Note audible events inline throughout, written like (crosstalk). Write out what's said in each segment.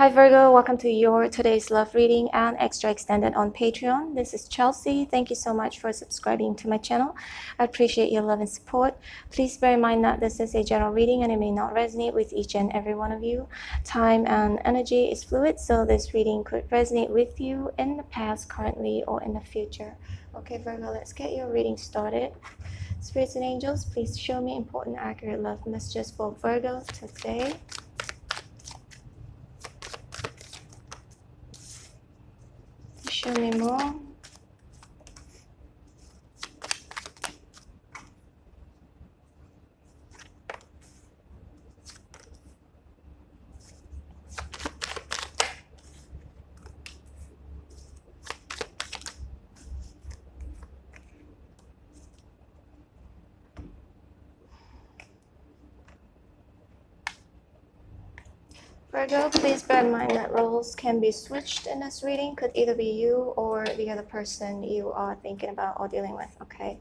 Hi Virgo, welcome to your today's love reading and extra extended on Patreon. This is Chelsea. Thank you so much for subscribing to my channel. I appreciate your love and support. Please bear in mind that this is a general reading and it may not resonate with each and every one of you. Time and energy is fluid, so this reading could resonate with you in the past, currently, or in the future. Okay, Virgo, let's get your reading started. Spirits and angels, please show me important, accurate love messages for Virgo today. Show me please bear in mind that roles can be switched in this reading. Could either be you or the other person you are thinking about or dealing with, okay?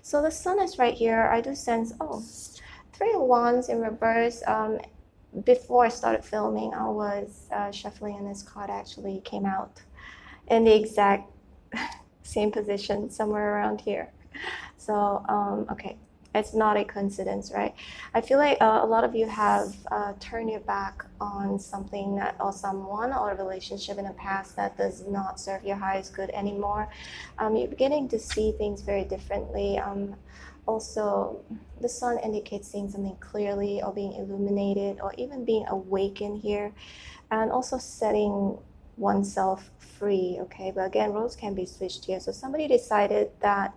So the sun is right here. I do sense, oh, three of wands in reverse. Um, before I started filming, I was uh, shuffling and this card actually came out in the exact (laughs) same position somewhere around here. So, um, okay, it's not a coincidence, right? I feel like uh, a lot of you have uh, turned your back on something that, or someone or a relationship in the past that does not serve your highest good anymore. Um, you're beginning to see things very differently. Um, also, the sun indicates seeing something clearly or being illuminated or even being awakened here, and also setting oneself free. Okay, but again, roles can be switched here. So somebody decided that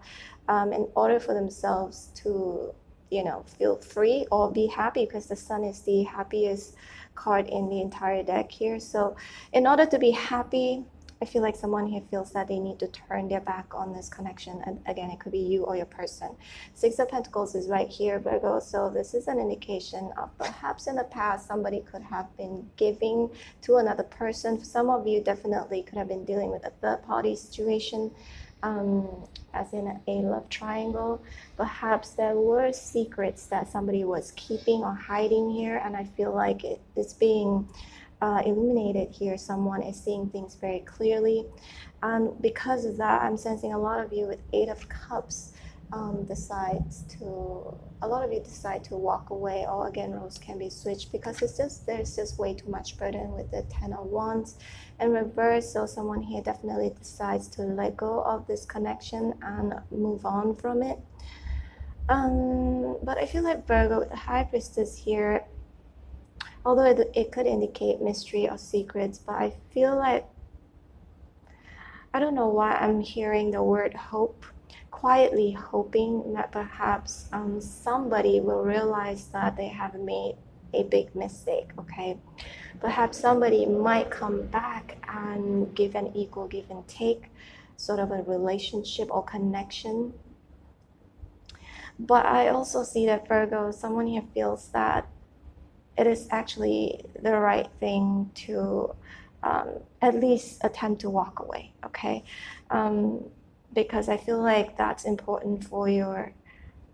um, in order for themselves to, you know, feel free or be happy because the sun is the happiest card in the entire deck here. So in order to be happy, I feel like someone here feels that they need to turn their back on this connection. And again, it could be you or your person. Six of Pentacles is right here, Virgo. So this is an indication of perhaps in the past somebody could have been giving to another person. Some of you definitely could have been dealing with a third party situation um, as in a love triangle. Perhaps there were secrets that somebody was keeping or hiding here, and I feel like it is being uh, illuminated here. Someone is seeing things very clearly, and because of that, I'm sensing a lot of you with Eight of Cups um, decides to a lot of you decide to walk away. Or again roles can be switched because it's just there's just way too much burden with the ten of wands. And reverse so someone here definitely decides to let go of this connection and move on from it. Um, but I feel like Virgo with the High Priestess here although it, it could indicate mystery or secrets but I feel like I don't know why I'm hearing the word hope quietly hoping that perhaps um, somebody will realize that they have made a big mistake, okay? Perhaps somebody might come back and give an equal give and take sort of a relationship or connection. But I also see that Virgo, someone here feels that it is actually the right thing to um, at least attempt to walk away, okay? Um, because I feel like that's important for your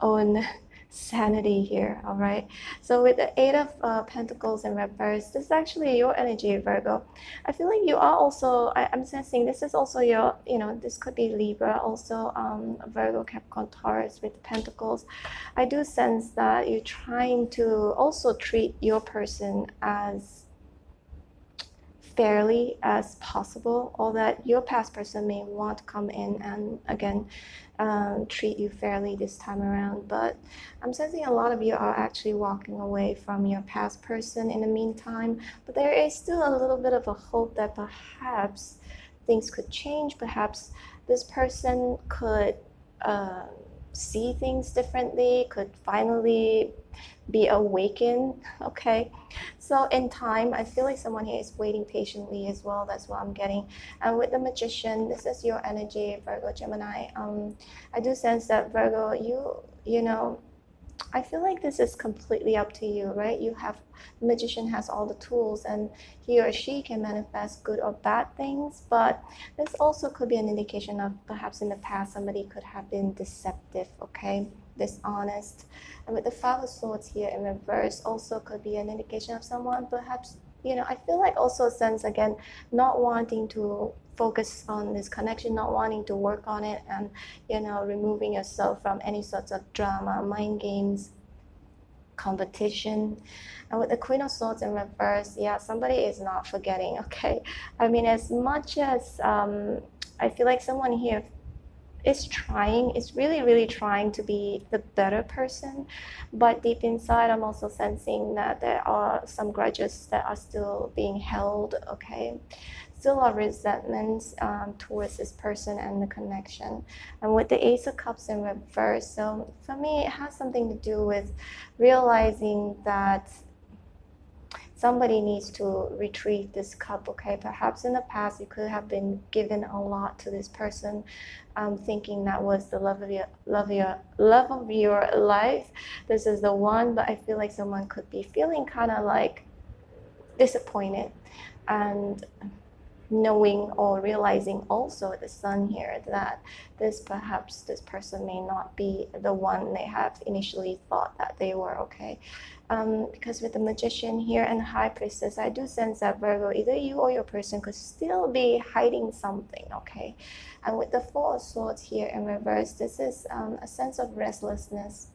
own sanity here, all right? So with the Eight of uh, Pentacles in reverse, this is actually your energy, Virgo. I feel like you are also, I, am sensing this is also your, you know, this could be Libra, also um, Virgo, Capricorn, Taurus with the Pentacles. I do sense that you're trying to also treat your person as fairly as possible, or that your past person may want to come in and again um, treat you fairly this time around. But I'm sensing a lot of you are actually walking away from your past person in the meantime. But there is still a little bit of a hope that perhaps things could change. Perhaps this person could. Uh, see things differently, could finally be awakened. (laughs) Okay, so in time, I feel like someone here is waiting patiently as well. That's what I'm getting. And with the magician, this is your energy, Virgo, Gemini. Um, I do sense that Virgo, you you know, I feel like this is completely up to you, right? You have the magician has all the tools and he or she can manifest good or bad things, but this also could be an indication of perhaps in the past somebody could have been deceptive, okay? Dishonest. And with the five of swords here in reverse also could be an indication of someone perhaps you know, I feel like also a sense again, not wanting to focus on this connection, not wanting to work on it, and you know, removing yourself from any sorts of drama, mind games, competition. And with the Queen of Swords in reverse, yeah, somebody is not forgetting, (laughs) okay? I mean, as much as um, I feel like someone here is trying, is really, really trying to be the better person. But deep inside, I'm also sensing that there are some grudges that are still being held, okay? Still are resentments um, towards this person and the connection. And with the Ace of Cups in reverse, so for me, it has something to do with realizing that somebody needs to retrieve this cup okay? Perhaps in the past you could have been given a lot to this person um, thinking that was the love of your love of your love of your life. This is the one but i feel like someone could be feeling kind of like disappointed. And knowing or realizing also the sun here that this perhaps this person may not be the one they have initially thought that they were okay? Um, because with the magician here and high priestess i do sense that virgo either you or your person could still be hiding something okay? And with the four of swords here in reverse this is um, a sense of restlessness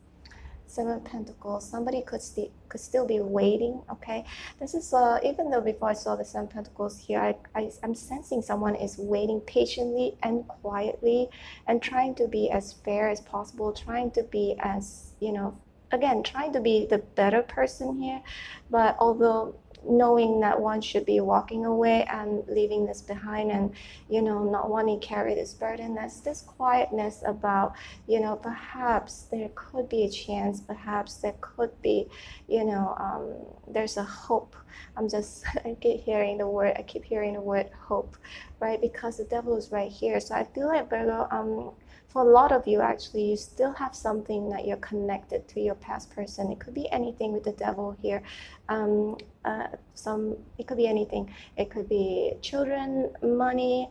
Seven Pentacles. Somebody could still could still be waiting. Okay, this is uh, even though before I saw the Seven Pentacles here, I, I I'm sensing someone is waiting patiently and quietly, and trying to be as fair as possible, trying to be as you know, again, trying to be the better person here. But although knowing that one should be walking away and leaving this behind and you know not wanting to carry this burden. That's this quietness about you know perhaps there could be a chance perhaps there could be you know um, there's a hope. I'm just (laughs) i keep hearing the word i keep hearing the word hope right? Because the devil is right here. So i feel like virgo um for a lot of you actually you still have something that you're connected to your past person. It could be anything with the devil here. Um, uh, some it could be anything. It could be children money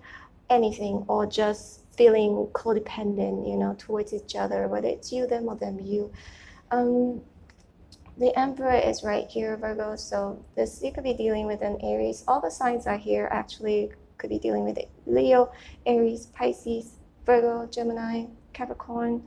anything or just feeling codependent you know towards each other whether it's you them or them you. Um, the emperor is right here virgo so this you could be dealing with an aries. All the signs are here actually. Could be dealing with leo aries pisces Virgo, Gemini, Capricorn,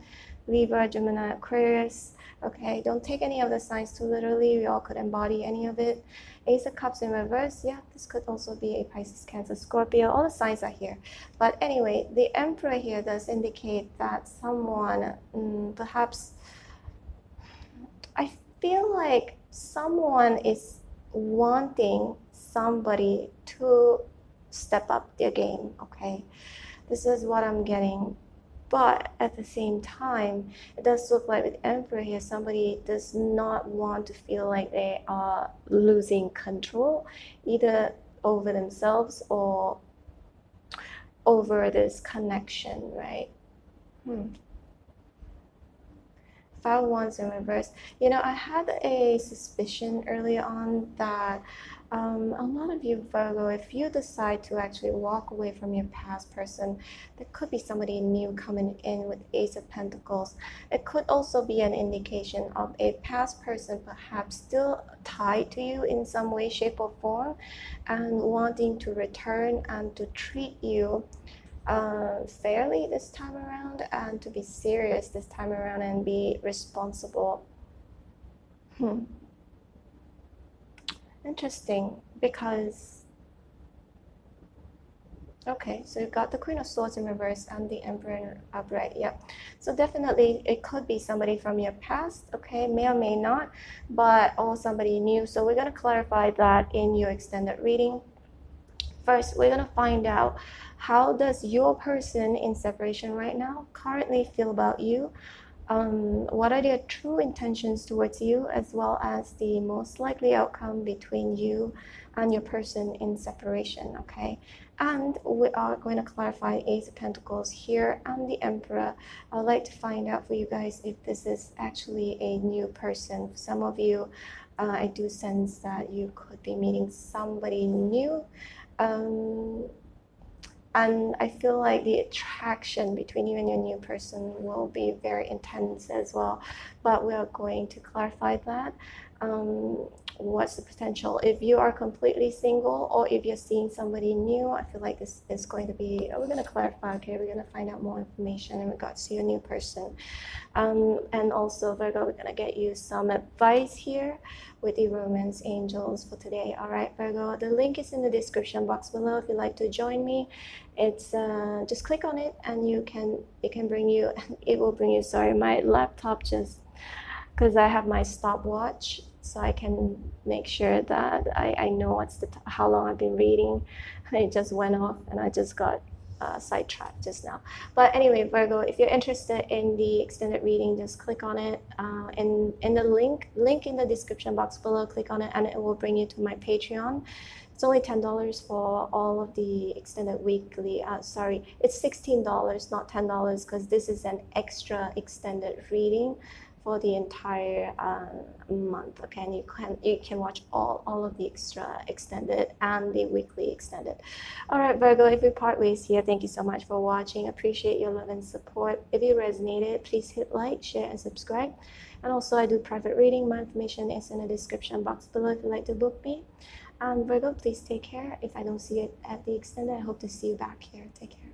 Libra, Gemini, Aquarius. Okay, don't take any of the signs too literally. We all could embody any of it. Ace of Cups in reverse. Yeah, this could also be a Pisces, Cancer, Scorpio. All the signs are here. But anyway, the Emperor here does indicate that someone, mm, perhaps, I feel like someone is wanting somebody to step up their game. Okay this is what I'm getting. But at the same time, it does look like with Emperor here, somebody does not want to feel like they are losing control, either over themselves or over this connection, right? Hmm. Five wands in reverse. You know, I had a suspicion early on that um, a lot of you, Virgo, if you decide to actually walk away from your past person, there could be somebody new coming in with Ace of Pentacles. It could also be an indication of a past person perhaps still tied to you in some way, shape, or form and wanting to return and to treat you uh, fairly this time around and to be serious this time around and be responsible. Hmm. Interesting, because okay, so you've got the Queen of Swords in reverse and the Emperor upright. Yep. So definitely, it could be somebody from your past. Okay, may or may not, but or somebody new. So we're gonna clarify that in your extended reading. First, we're gonna find out how does your person in separation right now currently feel about you um, what are their true intentions towards you, as well as the most likely outcome between you and your person in separation, okay? And we are going to clarify Ace of Pentacles here and the Emperor. I'd like to find out for you guys if this is actually a new person. Some of you, uh, I do sense that you could be meeting somebody new. Um, and I feel like the attraction between you and your new person will be very intense as well. But we are going to clarify that. Um, what's the potential. If you are completely single or if you're seeing somebody new, I feel like this is going to be, we're going to clarify, okay, we're going to find out more information in regards to your new person. Um, and also, Virgo, we're going to get you some advice here with the romance angels for today. All right, Virgo, the link is in the description box below if you'd like to join me. It's uh, just click on it and you can, it can bring you, (laughs) it will bring you, sorry, my laptop just, because I have my stopwatch so I can make sure that I, I know what's the how long I've been reading. (laughs) It just went off and I just got uh, sidetracked just now. But anyway, Virgo, if you're interested in the extended reading, just click on it. Uh, in in the link link in the description box below, click on it, and it will bring you to my Patreon. It's only ten dollars for all of the extended weekly. Uh, sorry, it's sixteen dollars, not ten dollars, because this is an extra extended reading for the entire uh, month. Okay, and you can you can watch all all of the extra extended and the weekly extended. All right, Virgo, if we part ways here, thank you so much for watching. Appreciate your love and support. If you resonated, please hit like, share, and subscribe. And also, I do private reading. My information is in the description box below if you'd like to book me. And Virgo, please take care. If I don't see it at the extended, I hope to see you back here. Take care.